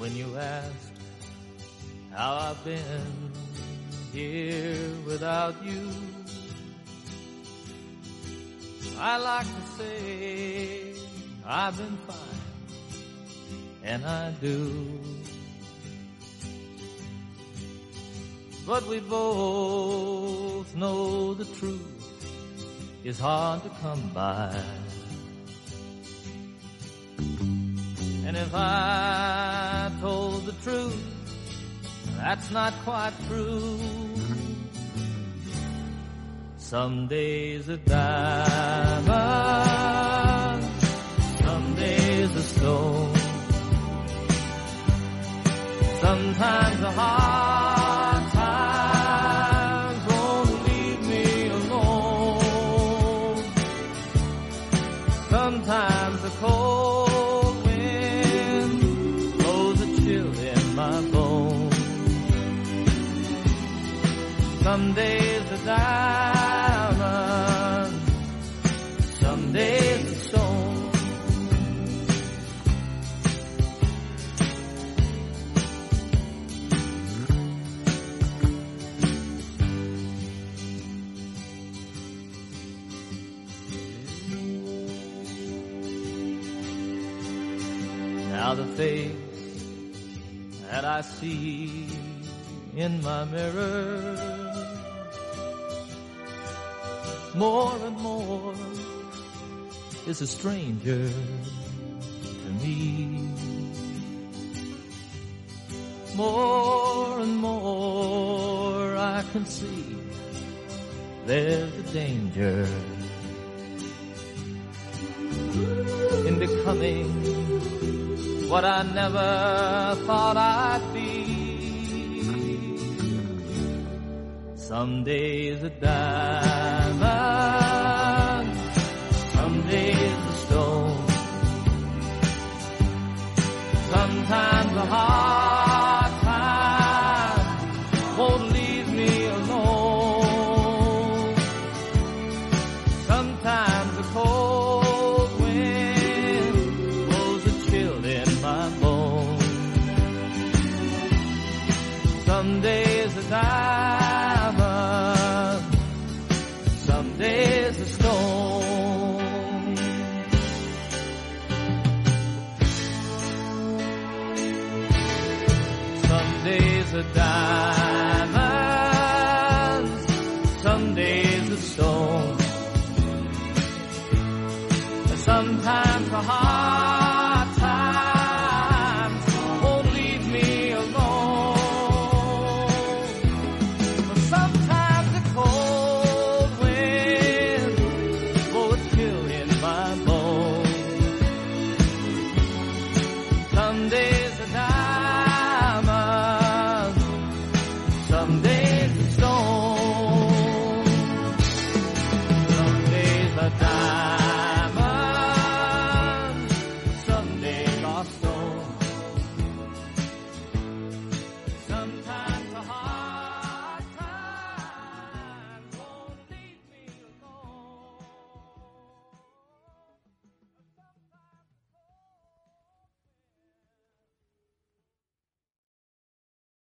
when you asked how I've been here without you. I like to say I've been fine, and I do. But we both know the truth is hard to come by. And if I truth, that's not quite true. Some days a diamond, some days a stone. Sometimes a hard Some days a diamond, some days a stone. Now the face that I see in my mirror more and more is a stranger to me. More and more I can see there's a danger in becoming what I never thought I'd be. Some days a diamond, some days a stone. Sometimes a hard time won't leave me alone. Sometimes a cold wind blows a chill in my bones. Some days a diamond, days a diamond, some days a stone. Sometimes a hard sometimes.